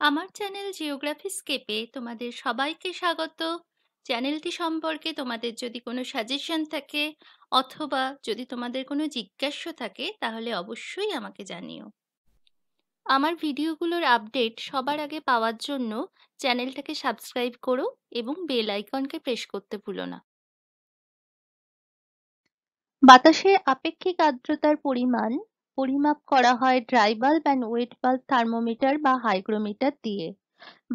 আমার channel geography স্কেপে তোমাদের সবাইকে স্বাগত। চ্যানেলটি সম্পর্কে তোমাদের যদি কোনো সাজেশন থাকে অথবা যদি তোমাদের কোনো জিজ্ঞাসা থাকে, তাহলে অবশ্যই আমাকে জানিও। আমার ভিডিওগুলোর আপডেট সবার আগে পাওয়ার জন্য চ্যানেলটাকে সাবস্ক্রাইব করো এবং বেল আইকনকে প্রেস করতে ভুলো না। বাতাসের আপেক্ষিক আর্দ্রতার পরিমাণ পরিমাপ করা হয় dry bulb and wet bulb thermometer বা হাইগ্রোমিটার দিয়ে।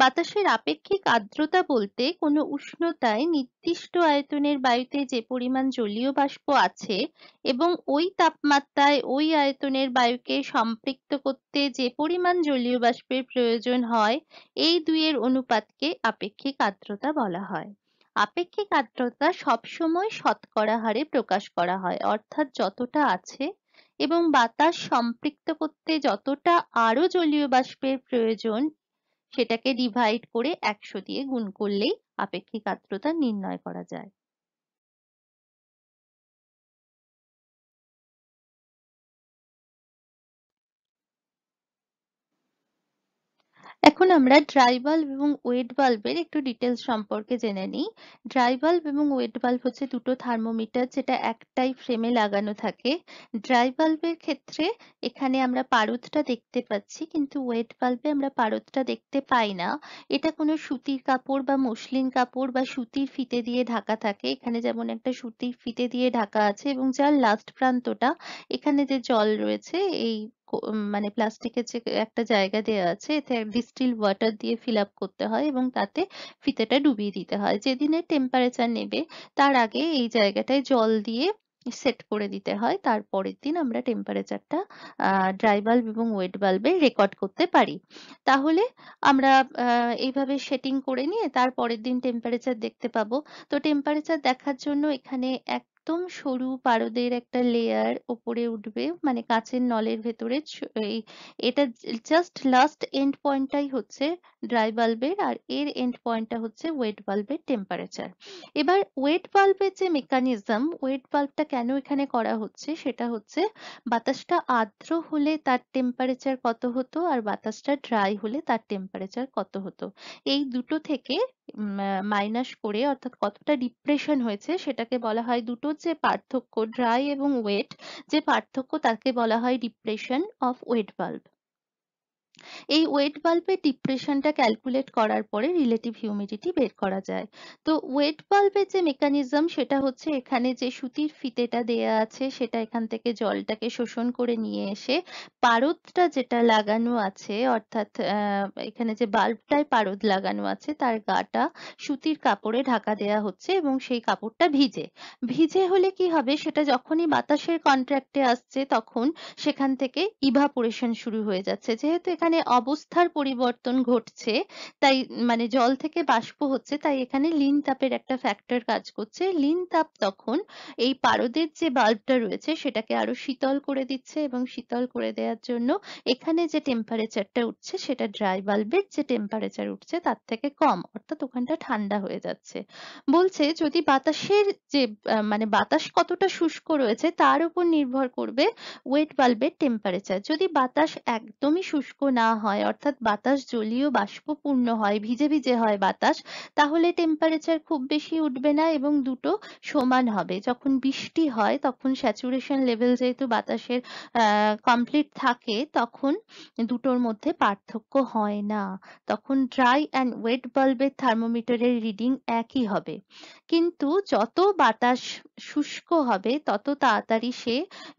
বাতাসের আপেক্ষিক আর্দ্রতা বলতে কোনো উষ্ণতায় নির্দিষ্ট আয়তনের বায়ুতে যে পরিমাণ জলীয় বাষ্প আছে এবং ওই তাপমাত্রায় ওই আয়তনের বায়ুকে সম্পৃক্ত করতে যে পরিমাণ জলীয় বাষ্পের প্রয়োজন হয়, এই দুইয়ের অনুপাতকে আপেক্ষিক আর্দ্রতা বলা হয়। আপেক্ষিক আর্দ্রতা সবসময় শতকরা হারে প্রকাশ করা হয়, অর্থাৎ যতটা আছে এবং বাতাস সম্পৃক্ত করতে যতটা আরও জলীয় বাষ্পের প্রয়োজন, সেটাকে ডিভাইড করে একশো দিয়ে গুণ করলেই আপেক্ষিক আর্দ্রতা নির্ণয় করা যায়। এখন আমরা ড্রাই বাল্ব এবং ওয়েট বাল্বের একটু ডিটেলস সম্পর্কে জেনে নিই। ড্রাই বাল্ব এবং ওয়েট বাল্ব হচ্ছে দুটো থার্মোমিটার যেটা একটাই ফ্রেমে লাগানো থাকে। ড্রাই বাল্বের ক্ষেত্রে এখানে আমরা পারদটা দেখতে পাচ্ছি, কিন্তু ওয়েট বাল্বে আমরা পারদটা দেখতে পাই না। এটা কোনো সুতির কাপড় বা মসলিন কাপড় বা সুতির ফিতে দিয়ে ঢাকা থাকে। এখানে যেমন একটা সুতির ফিতে দিয়ে ঢাকা আছে এবং যার লাস্ট প্রান্তটা এখানে যে জল রয়েছে, এই মানে প্লাস্টিকের যে একটা জায়গা দেওয়া আছে এতে ডিস্টিল ওয়াটার দিয়ে ফিল আপ করতে হয় এবং তাতে ফিতেটা ডুবিয়ে দিতে হয়। যেদিনের টেম্পারেচার নেবে তার আগে এই জায়গাটায় জল দিয়ে সেট করে দিতে হয়। তারপরের দিন আমরা টেম্পারেচারটা ড্রাই বাল্ব এবং ওয়েট বাল্বে রেকর্ড করতে পারি। তাহলে আমরা এইভাবে সেটিং করে নিয়ে তারপরের দিন টেম্পারেচার দেখতে পাবো। তো টেম্পারেচার দেখার জন্য এখানে এক একদম সরু পারদের একটা লেয়ার ওপরে উঠবে মানে কাঁচের নলের ভেতরে এই, এটা জাস্ট লাস্ট এন্ড পয়েন্টটাই হচ্ছে ড্রাই বাল্বের আর এর এন্ড পয়েন্টটা হচ্ছে ওয়েট বাল্বের টেম্পারেচার এবার ওয়েট বাল্বের যে মেকানিজম ওয়েট বাল্বটা কেন এখানে করা হচ্ছে? সেটা হচ্ছে বাতাসটা আর্দ্র হলে তার টেম্পারেচার কত হতো আর বাতাসটা ড্রাই হলে তার টেম্পারেচার কত হতো? এই দুটো থেকে মাইনাস করে অর্থাৎ কতটা ডিপ্রেশন হয়েছে সেটাকে বলা হয় দুটোর যে পার্থক্য ড্রাই এবং ওয়েট যে পার্থক্য তাকে বলা হয় ডিপ্রেশন অফ ওয়েট বাল্ব এই ওয়েট বাল্বের ডিপ্রেশনটা ক্যালকুলেট করার পরে রিলেটিভ হিউমিডিটি বের করা যায়। তো ওয়েট বাল্বের যে মেকানিজম সেটা হচ্ছে এখানে যে সুতির ফিতেটা দেয়া আছে সেটা এখান থেকে জলটাকে শোষণ করে নিয়ে এসে পারদটা যেটা লাগানো আছে, অর্থাৎ এখানে যে বাল্বটায় পারদ লাগানো আছে তার গাটা সুতির কাপড়ে ঢাকা দেয়া হচ্ছে এবং সেই কাপড়টা ভিজে। ভিজে হলে কি হবে? সেটা যখনই বাতাসের কন্ট্রাক্টে আসছে তখন সেখান থেকে ইভাপোরেশন শুরু হয়ে যাচ্ছে। যেহেতু এখানে অবস্থার পরিবর্তন ঘটছে, তাই মানে জল থেকে বাষ্প হচ্ছে, তাই এখানে লিন তাপের একটা ফ্যাক্টর কাজ করছে। লিন তাপ তখন এই পারদের যে বাল্বটা রয়েছে সেটাকে আরও শীতল করে দিচ্ছে এবং শীতল করে দেওয়ার জন্য এখানে যে টেম্পারেচারটা উঠছে সেটা ড্রাই বাল্বের যে টেম্পারেচার উঠছে তার থেকে কম, অর্থাৎ ওখানটা ঠান্ডা হয়ে যাচ্ছে। বলছে যদি বাতাসের যে মানে বাতাস কতটা শুষ্ক রয়েছে তার উপর নির্ভর করবে ওয়েট বাল্বের টেম্পারেচার যদি বাতাস একদমই শুষ্ক না হয়, অর্থাৎ বাতাস জলীয় বাষ্পপূর্ণ হয়, ভিজে ভিজে হয় বাতাস, তাহলে টেম্পারেচার খুব বেশি উঠবে না এবং দুটো সমান হবে। যখন বৃষ্টি হয়, তখন স্যাচুরেশন লেভেল যেহেতু বাতাসের কমপ্লিট থাকে, তখন দুটোর মধ্যে পার্থক্য হয় না। তখন ড্রাই অ্যান্ড ওয়েট বাল্বের থার্মোমিটারের রিডিং একই হবে। কিন্তু যত বাতাস শুষ্ক হবে, তত তাড়াতাড়ি সে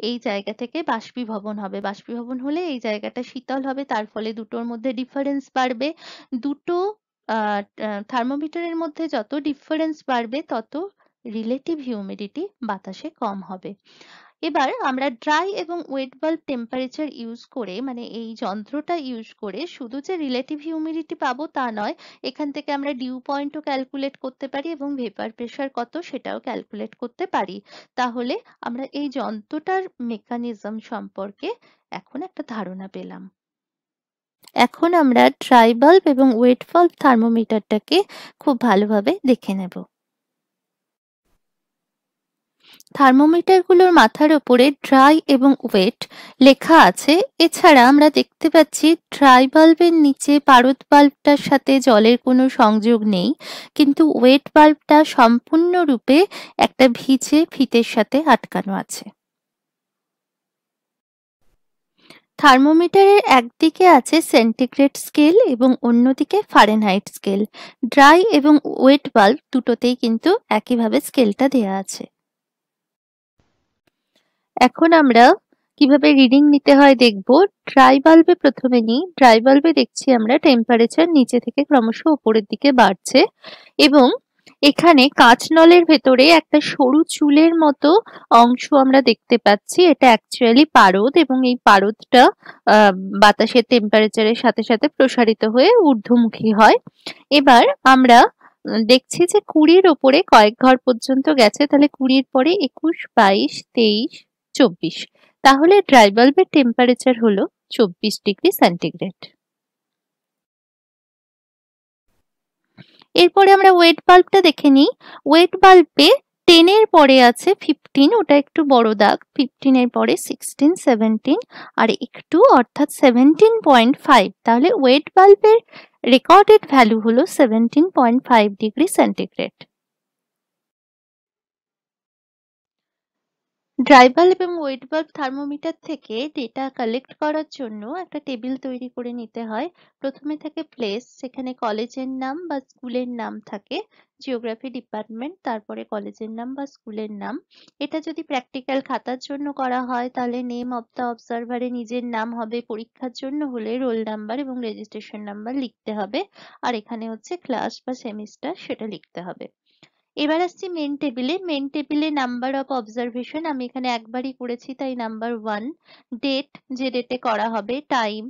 এই জায়গা থেকে বাষ্পীভবন হবে। বাষ্পীভবন হলে এই জায়গাটা শীতল হবে, তার ফলে দুটোর মধ্যে ডিফারেন্স বাড়বে। দুটো থার্মোমিটারের মধ্যে যত ডিফারেন্স বাড়বে, তত রিলেটিভ হিউমিডিটি বাতাসে কম হবে। এবার আমরা ড্রাই এবং ওয়েট বাল্ব টেম্পারেচার ইউজ করে মানে এই যন্ত্রটা ইউজ করে শুধু যে রিলেটিভ হিউমিডিটি পাবো তা নয়, এখান থেকে আমরা ডিউ পয়েন্টও ক্যালকুলেট করতে পারি এবং ভেপার প্রেশার কত সেটাও ক্যালকুলেট করতে পারি। তাহলে আমরা এই যন্ত্রটার মেকানিজম সম্পর্কে এখন একটা ধারণা পেলাম। এখন আমরা ড্রাই বাল্ব এবং ওয়েট বাল্ব থার্মোমিটারটাকে খুব ভালোভাবে দেখে নেব। থার্মোমিটারগুলোর মাথার ওপরে ড্রাই এবং ওয়েট লেখা আছে। এছাড়া আমরা দেখতে পাচ্ছি ড্রাই বাল্বের নিচে পারদ বাল্বটার সাথে জলের কোনো সংযোগ নেই। কিন্তু ওয়েট বাল্বটা সম্পূর্ণরূপে একটা ভিজে ফিতের সাথে আটকানো আছে। থার্মোমিটারের একদিকে আছে সেন্টিগ্রেড স্কেল এবং অন্যদিকে ফারেনহাইট স্কেল। ড্রাই এবং ওয়েট বাল্ব দুটোতেই কিন্তু একইভাবে স্কেলটা দেয়া আছে। এখন আমরা কীভাবে রিডিং নিতে হয় দেখব। ড্রাই বাল্বে প্রথমে নিই। ড্রাই বাল্বে দেখছি আমরা টেম্পারেচার নিচে থেকে ক্রমশ উপরের দিকে বাড়ছে এবং এখানে কাঁচ নলের ভেতরে একটা সরু চুলের মতো অংশ আমরা দেখতে পাচ্ছি। এটা অ্যাকচুয়ালি পারদ এবং এই পারদটা বাতাসের টেম্পারেচারের সাথে সাথে প্রসারিত হয়ে ঊর্ধ্বমুখী হয়। এবার আমরা দেখছি যে কুড়ির ওপরে কয়েক ঘর পর্যন্ত গেছে। তাহলে কুড়ির পরে একুশ, বাইশ, তেইশ, চব্বিশ। তাহলে ড্রাই বাল্বের টেম্পারেচার হলো চব্বিশ ডিগ্রি সেন্টিগ্রেড এরপরে আমরা ওয়েট বাল্বটা দেখে নিই। ওয়েট বাল্বে টেনের পরে আছে ফিফটিন ওটা একটু বড় দাগ। ফিফটিনের পরে সিক্সটিন সেভেন্টিন আর একটু অর্থাৎ সেভেন্টিন পয়েন্ট ফাইভ তাহলে ওয়েট বাল্বের রেকর্ডেড ভ্যালু হলো seventeen point five degree centigrade dry bulb এবং ওয়েট বাল্ব থার্মোমিটার থেকে ডেটা কালেক্ট করার জন্য একটা টেবিল তৈরি করে নিতে হয়। প্রথমে থাকে প্লেস সেখানে কলেজের নাম বা স্কুলের নাম থাকে জিওগ্রাফি ডিপার্টমেন্ট তারপরে কলেজের নাম বা স্কুলের নাম। এটা যদি প্র্যাকটিক্যাল খাতার জন্য করা হয়, তাহলে নেম অফ দ্য অবজারভারে নিজের নাম হবে, পরীক্ষার জন্য হলে রোল নাম্বার এবং রেজিস্ট্রেশন নাম্বার লিখতে হবে। আর এখানে হচ্ছে ক্লাস বা সেমিস্টার সেটা লিখতে হবে। এবার আসছি মেন টেবিলে মেন টেবিলে নাম্বার অফ অবজারভেশন আমি এখানে একবারই করেছি, তাই নাম্বার ওয়ান ডেট যে ডেটে করা হবে টাইম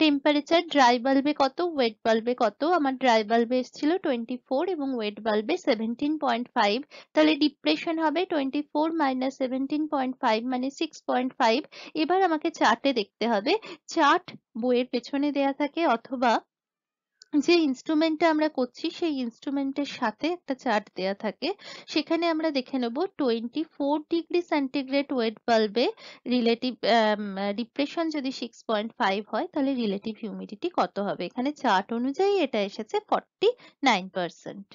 টেম্পারেচার ড্রাই বাল্বে কত ওয়েট বাল্বে কত, আমার ড্রাই বাল্বে এসেছিল টোয়েন্টি ফোর এবং ওয়েট বাল্বে সেভেন্টিন পয়েন্ট ফাইভ তাহলে ডিপ্রেশন হবে twenty four minus seventeen point five মানে সিক্স পয়েন্ট ফাইভ এবার আমাকে চার্টে দেখতে হবে। চার্ট বইয়ের পেছনে দেয়া থাকে অথবা যে ইনস্ট্রুমেন্টটা আমরা করছি, সেই ইনস্ট্রুমেন্টের সাথে একটা চার্ট দেয়া থাকে। সেখানে আমরা দেখে নেব twenty four degree centigrade wet বাল্বে relative depression যদি সিক্স পয়েন্ট ফাইভ হয়, তাহলে রিলেটিভ হিউমিডিটি কত হবে? এখানে চার্ট অনুযায়ী এটা এসেছে ফর্টি নাইন পার্সেন্ট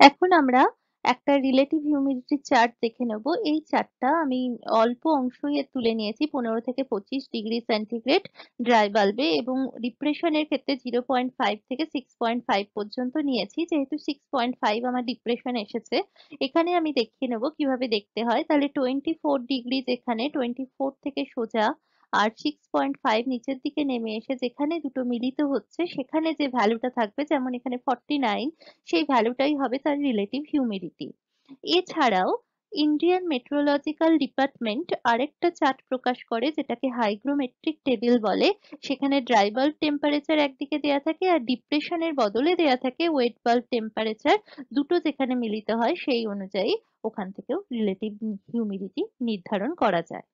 এখন আমরা একটা রিলেটিভ হিউমিডিটি চার্ট দেখে নেব। এই চার্টটা আমি অল্প অংশই তুলে নিয়েছি, পনেরো থেকে পঁচিশ ডিগ্রি সেন্টিগ্রেড ড্রাই বাল্বে এবং ডিপ্রেশনের ক্ষেত্রে জিরো পয়েন্ট ফাইভ থেকে সিক্স পয়েন্ট ফাইভ পর্যন্ত নিয়েছি। যেহেতু সিক্স পয়েন্ট ফাইভ আমার ডিপ্রেশন এসেছে, এখানে আমি দেখিয়ে নেব কীভাবে দেখতে হয়। তাহলে টোয়েন্টি ফোর ডিগ্রি যেখানে টোয়েন্টি ফোর থেকে সোজা আর সিক্স পয়েন্ট ফাইভ নিচের দিকে নেমে এসে যেখানে দুটো মিলিত হচ্ছে, সেখানে যে ভ্যালুটা থাকবে, যেমন এখানে ফর্টি নাইন সেই ভ্যালুটাই হবে তার রিলেটিভ হিউমিডিটি এছাড়াও ইন্ডিয়ান মেট্রোলজিক্যাল ডিপার্টমেন্ট আরেকটা চার্ট প্রকাশ করে, যেটাকে হাইগ্রোমেট্রিক টেবিল বলে। সেখানে ড্রাই বাল্ব টেম্পারেচার একদিকে দেয়া থাকে আর ডিপ্রেশনের বদলে দেয়া থাকে ওয়েট বাল্ব টেম্পারেচার দুটো যেখানে মিলিত হয়, সেই অনুযায়ী ওখান থেকেও রিলেটিভ হিউমিডিটি নির্ধারণ করা যায়।